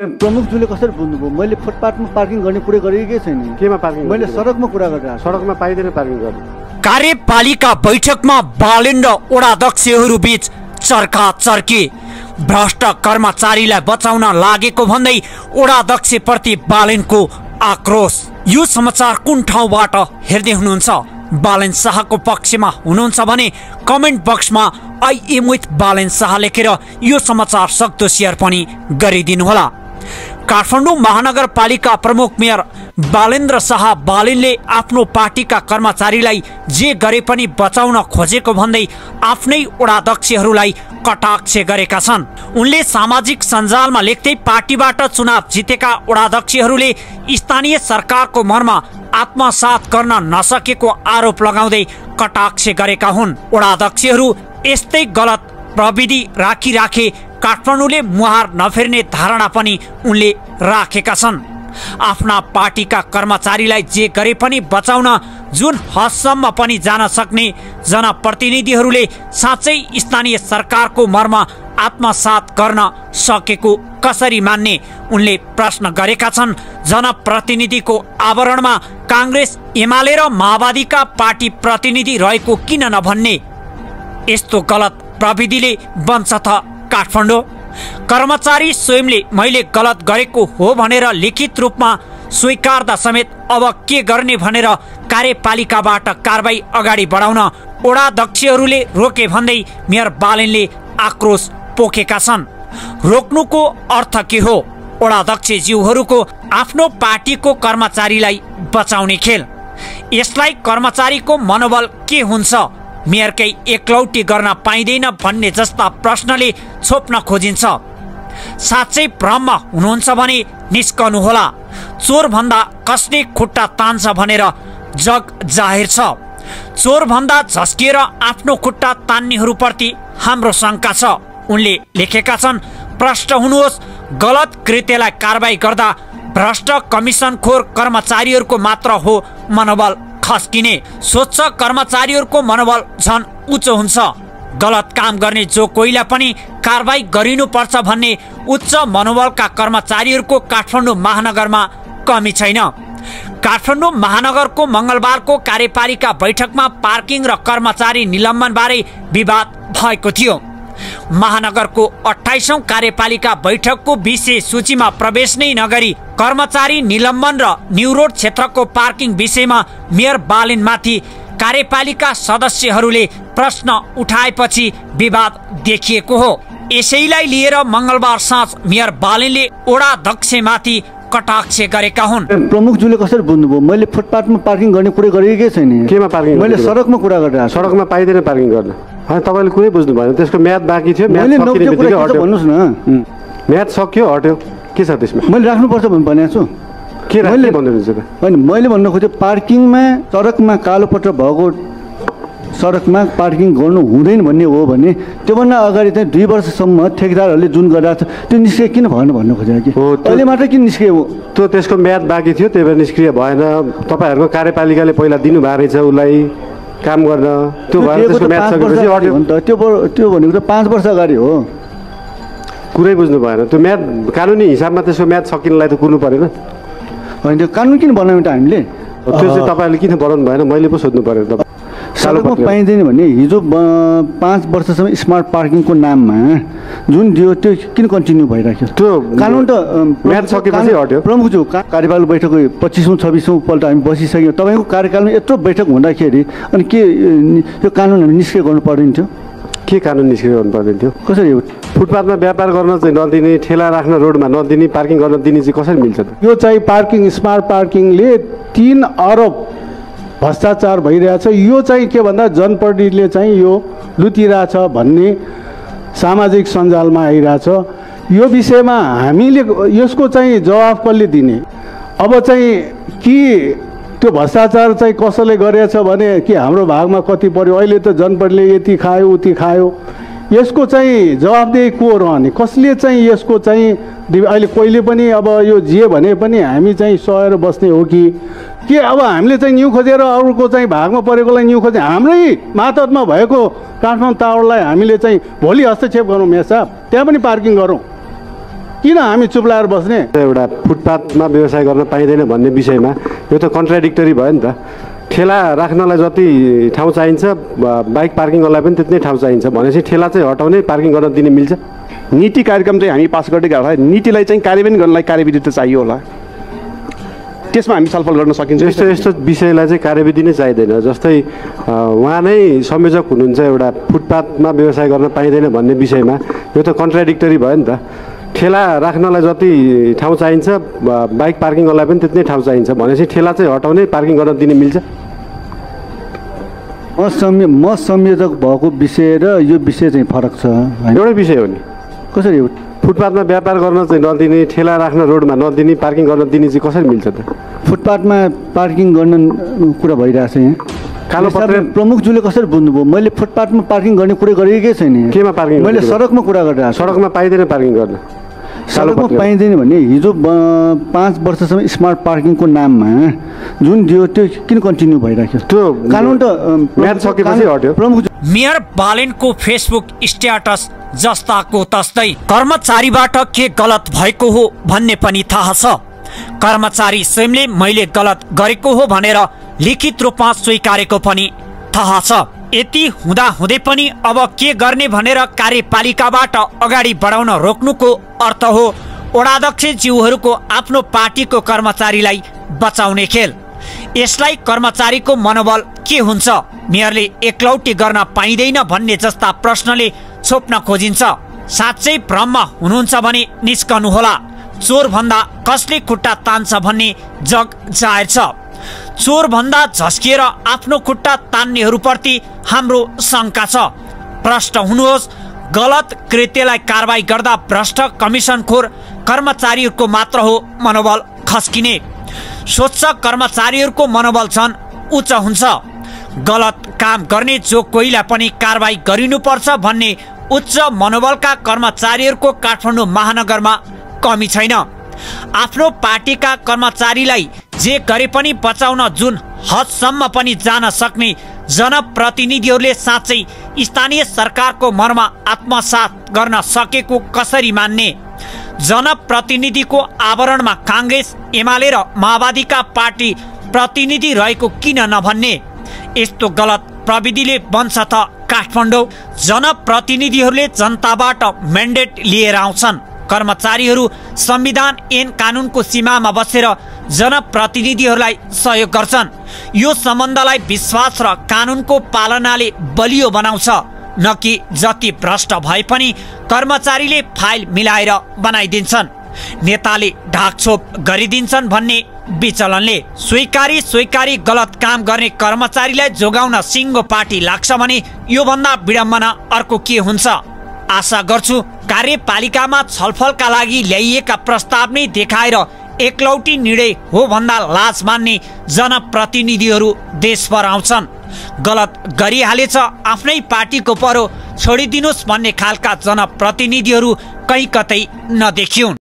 प्रमुखज्यूले कसरी बुझ्नुभयो? मैले फुटपाथमा पार्किङ गर्ने कुरा गरेकै छैन। केमा पार्किङ मैले? सडकमा कुरा गरिरहेको छु। सडकमा पाइँदैन पार्किङ गर्नु। कार्यपालिका बैठकमा बालेन र ओडाध्यक्षहरू बीच चर्का चर्की भ्रष्ट कर्मचारीलाई बचाउन लागेको भन्दै ओडाध्यक्षप्रति बालेनको आक्रोश। यो समाचार कुन ठाउँबाट हेर्दै हुनुहुन्छ? बालेन शाहको पक्षमा हुनुहुन्छ भने कमेन्ट बक्समा I am with Balen Shah लेखेर यो समाचार सक्दो सेयर पनि गरिदिनुहोला। काठमाडौँ महानगरपालिका प्रमुख मेयर बालेन्द्र शाह बालिनले आफ्नो पार्टीका कर्मचारीलाई जे गरे पनि बचाउन खोजेको भन्दै आफ्नै ओडाध्यक्षहरूलाई कटाक्ष गरेका छन्। उनले सामाजिक सञ्जालमा लेख्दै पार्टीबाट चुनाव जितेका ओडाध्यक्षहरूले स्थानीय सरकारको मर्म आत्मसात गर्न नसकेको आरोप लगाउँदै कटाक्ष गरेका हुन्। ओडाध्यक्षहरू यस्तै गलत प्रविधि राखिराखे काठमाडौँले मुहार नफेर्ने धारणा पनि उनले राखेका छन्। आफ्ना पार्टीका कर्मचारीलाई जे गरे पनि बचाउन जुन हदसम्म पनि जान सक्ने जनप्रतिनिधिहरूले साँच्चै स्थानीय सरकारको मर्म आत्मसात गर्न सकेको कसरी मान्ने उनले प्रश्न गरेका छन्। जनप्रतिनिधिको आवरणमा काङ्ग्रेस एमाले र माओवादीका पार्टी प्रतिनिधि रहेको किन नभन्ने? यस्तो गलत प्रविधिले बन्छ त काठमाडौँ। कर्मचारी स्वयंले मैले गलत गरेको हो भनेर लिखित रूपमा स्वीकार्दा समेत अब के गर्ने भनेर कार्यपालिकाबाट कारवाही अगाडि बढाउन ओडाध्यक्षहरूले रोके भन्दै मेयर बालेनले आक्रोश पोखेका छन्। रोक्नुको अर्थ के हो? ओडाध्यक्ष ज्यूहरूको आफ्नो पार्टीको कर्मचारीलाई बचाउने खेल। यसलाई कर्मचारीको मनोबल के हुन्छ? मेयरकै एकलौटी गर्न पाइँदैन भन्ने जस्ता प्रश्नले छोप्न खोजिन्छ। साँच्चै भ्रममा हुनुहुन्छ भने निस्कनुहोला। चोरभन्दा कसले खुट्टा तान्छ भनेर जग जाहेर छ। चोरभन्दा झस्किएर आफ्नो खुट्टा तान्नेहरूप्रति हाम्रो शङ्का छ। उनले लेखेका छन् प्रष्ट हुनुहोस् गलत कृत्यलाई कारवाही गर्दा भ्रष्ट कमिसनखोर कर्मचारीहरूको मात्र हो मनोबल खस्किने स्वच्छ कर्मचारीहरूको मनोबल झन उच्च हुन्छ। गलत काम गर्ने जो कोहीलाई पनि कारवाही गरिनुपर्छ भन्ने उच्च मनोबलका कर्मचारीहरूको काठमाडौँ महानगरमा कमी छैन। काठमाडौँ महानगरको मङ्गलबारको कार्यपालिका बैठकमा पार्किङ र कर्मचारी निलम्बनबारे विवाद भएको थियो। महानगरको अठाइसौँ कार्यपालिका बैठकको विषय सूचीमा प्रवेश नै नगरी कर्मचारी निलम्बन र न्यु रोड क्षेत्रको पार्किङ विषयमा मेयर बालिनमाथि कार्यपालिका सदस्यहरूले प्रश्न उठाएपछि विवाद देखिएको हो। यसैलाई लिएर मङ्गलबार साँझ मेयर बालिनले ओडाध्यक्षमाथि कटाक्ष गरेका हुन्। प्रमुखज्यूले कसरी बुझ्नुभयो? मैले फुटपाथमा पार्किङ गर्ने कुरा गरेकै छैन। केमा पार्किङ मैले? सडकमा कुरा गरिरहेको छु। सडकमा पाइँदैन पार्किङ गर्न। होइन तपाईँले कुरै बुझ्नु भएन त्यसको म्याद बाँकी थियो म्याद छ हट्यो। भन्नुहोस् न। उम्, म्याद सक्यो हट्यो। के छ त्यसमा? मैले राख्नुपर्छ भने भनेको छु। के राख्ने मैले- त? होइन मैले भन्न खोजेँ पार्किङमा सडकमा कालोपत्र भएको सडकमा पार्किङ गर्नु हुँदैन भन्ने हो भने त्योभन्दा अगाडि चाहिँ दुई वर्षसम्म ठेकेदारहरूले जुन गरिरहेको छ त्यो निस्किए किन भएन भन्नु खोजेको कि? अहिले मात्रै किन निस्कियो त्यो त्यसको म्याद बाँकी थियो त्यही भएर निष्क्रिय भएन। तपाईँहरूको कार्यपालिकाले पहिला दिनुभएको रहेछ उसलाई काम गर्न। त्यो भएर त्यो भनेको त पाँच वर्ष अगाडि हो। कुरै बुझ्नु भएन। त्यो म्याद कानुनी हिसाबमा त्यसको म्याद सकिनलाई त कुर्नु परेन। होइन त्यो कानुन किन बनायौँ त हामीले? त्यो चाहिँ तपाईँहरूले किन बनाउनु भएन? मैले पो सोध्नु पऱ्यो तपाईँ सडकमा पाइँदैन भने हिजो पाँच वर्षसम्म स्मार्ट पार्किङको नाममा जुन दियो त्यो किन कन्टिन्यू भइराख्यो? त्यो कानुन त म्याद सकेपछि हट्यो। प्रमुखज्यू कार्यपालिका बैठकको पच्चिसौँ छब्बिसौँ पल्ट हामी बसिसक्यौँ। तपाईँको कार्यकालमा यत्रो बैठक हुँदाखेरि अनि के यो कानुन हामी निष्क्रिय गर्नु पर्दैन थियो? के कानुन गर्नु पर्दैन थियो कसरी फुटपाथमा व्यापार गर्न चाहिँ नदिने ठेला राख्न रोडमा नदिने पार्किङ गर्न दिने चाहिँ कसरी मिल्छ यो चाहिँ पार्किङ स्मार्ट पार्किङले तिन अरब भ्रष्टाचार भइरहेछ। यो चाहिँ के भन्दा जनप्रतिनिधिले चाहिँ यो लुटिरहेछ भन्ने सामाजिक सञ्जालमा आइरहेछ। यो विषयमा हामीले यसको चाहिँ जवाफ कसले दिने। अब चाहिँ कि त्यो भ्रष्टाचार चाहिँ कसैले गरेछ भने कि हाम्रो भागमा कति पर्यो? अहिले त जनप्रतिले यति खायो उति खायो। यसको चाहिँ जवाबदेही को रहने? कसले चाहिँ यसको चाहिँ अहिले कोहीले पनि अब यो जे भने पनि हामी चाहिँ सहेर बस्ने हो कि? के अब हामीले चाहिँ न्यु खोजेर अरूको चाहिँ भागमा परेकोलाई न्यु खोजे? हाम्रै मातहतमा भएको काठमाडौँ टावरलाई हामीले चाहिँ भोलि हस्तक्षेप गरौँ साहब। त्यहाँ पनि पार्किङ गरौँ। किन हामी चुप लाएर बस्ने? एउटा फुटपाथमा व्यवसाय गर्न पाइँदैन भन्ने विषयमा यो त कन्ट्राडिक्टरी भयो नि त। ठेला राख्नलाई जति ठाउँ चाहिन्छ बाइक पार्किङ पनि त्यति नै ठाउँ चाहिन्छ। भनेपछि ठेला चाहिँ हटाउने पार्किङ गर्न दिने मिल्छ। नीति कार्यक्रम चाहिँ हामी पास गरेका होला नीतिलाई चाहिँ कार्यान्वयन गर्नलाई कार्यविधि त चाहियो होला। त्यसमा हामी छलफल गर्न सकिन्छ। यस्तो यस्तो विषयलाई चाहिँ कार्यविधि नै चाहिँदैन। जस्तै उहाँ नै संयोजक हुनुहुन्छ एउटा फुटपाथमा व्यवसाय गर्न पाइँदैन भन्ने विषयमा। यो त कन्ट्राडिक्टरी भयो नि त। ठेला राख्नलाई जति ठाउँ चाहिन्छ बाइक पार्किङ गर्नलाई पनि त्यति नै ठाउँ चाहिन्छ। भनेपछि ठेला चाहिँ हटाउने पार्किङ गर्न दिने मिल्छ। म संयो म संयोजक भएको विषय र यो विषय चाहिँ फरक छ एउटै विषय हो नि। कसरी? फुटपाथमा व्यापार गर्न चाहिँ नदिने ठेला राख्न रोडमा नदिने पार्किङ गर्न दिने चाहिँ कसरी मिल्छ त? फुटपाथमा पार्किङ गर्न कुरा भइरहेछ यहाँ। कालो प्रमुखज्यूले कसरी बुझ्नुभयो? मैले फुटपाथमा पार्किङ गर्ने कुरा गरेकै छैन केमा पार्किङ मैले? सडकमा कुरा गरिरहेको छु। सडकमा पाइँदैन पार्किङ गर्न। सडकमा पाइँदैन भने हिजो पाँच वर्षसम्म स्मार्ट पार्किङको नाममा जुन दियो त्यो किन कन्टिन्यू भइराख्यो? त्यो कानुन त। प्रमुख मेयर बालेनको फेसबुक स्ट्याटस जस्ताको तस्तै कर्मचारीबाट के गलत भएको हो भन्ने पनि थाहा छ। कर्मचारी स्वयंले मैले गलत गरेको हो भनेर लिखित रूपमा स्वीकारेको पनि थाहा छ। यति हुँदा हुँदै पनि अब के गर्ने भनेर कार्यपालिकाबाट अगाडि बढाउन रोक्नुको अर्थ हो वडाध्यक्षज्यूहरूको आफ्नो पार्टीको कर्मचारीलाई बचाउने खेल। यसलाई कर्मचारीको मनोबल के हुन्छ? मेयरले एकलौटी गर्न पाइँदैन भन्ने जस्ता प्रश्नले छोप्न खोजिन्छ। साँच्चै भ्रममा हुनुहुन्छ भने निस्कनुहोला। चोर भन्दा कसले खुट्टा तान्छ भन्ने जग जाहेर छ। चोर भन्दा झस्किएर आफ्नो खुट्टा तान्नेहरूप्रति हाम्रो शङ्का छ। भ्रष्ट हुनुहोस् गलत कृत्यलाई कारवाही गर्दा भ्रष्ट कमिसनखोर कर्मचारीहरूको मात्र हो मनोबल खस्किने। स्वच्छ कर्मचारीहरूको मनोबल झन् उच्च हुन्छ। गलत काम गर्ने जो कोहीलाई पनि कारवाही गरिनुपर्छ भन्ने उच्च मनोबलका कर्मचारीहरूको काठमाडौँ महानगरमा कमी छैन। आफ्नो पार्टीका कर्मचारीलाई जे गरे पनि बचाउन जुन हदसम्म पनि जान सक्ने जनप्रतिनिधिहरूले साँच्चै स्थानीय सरकारको मर्म आत्मसात गर्न सकेको कसरी मान्ने? जनप्रतिनिधिको आवरणमा काङ्ग्रेस एमाले र माओवादीका पार्टी प्रतिनिधि रहेको किन नभन्ने? यस्तो गलत प्रविधिले बन्छ त काठमाडौँ। जनप्रतिनिधिहरूले जनताबाट म्यान्डेट लिएर आउँछन्। कर्मचारीहरू संविधान ऐन कानुनको सीमामा बसेर जनप्रतिनिधिहरूलाई सहयोग गर्छन्। यो सम्बन्धलाई विश्वास र कानुनको पालनाले बलियो बनाउँछ न कि जति भ्रष्ट भए पनि कर्मचारीले फाइल मिलाएर बनाइदिन्छन्। नेताले ढाकछोप गरिदिन्छन् भन्ने विचलनले स्वीकारी स्वीकारी गलत काम गर्ने कर्मचारीलाई जोगाउन सिङ्गो पार्टी लाग्छ भने योभन्दा विडम्बना अर्को के हुन्छ? आशा गर्छु कार्यपालिकामा छलफलका लागि ल्याइएका प्रस्ताव नै देखाएर एकलौटी निर्णय हो भन्दा लाज मान्ने जनप्रतिनिधिहरू देशभर आउँछन्। गलत गरिहालेछ आफ्नै पार्टीको परो छोडिदिनुहोस् भन्ने खालका जनप्रतिनिधिहरू कहीँ कतै नदेखिउन्।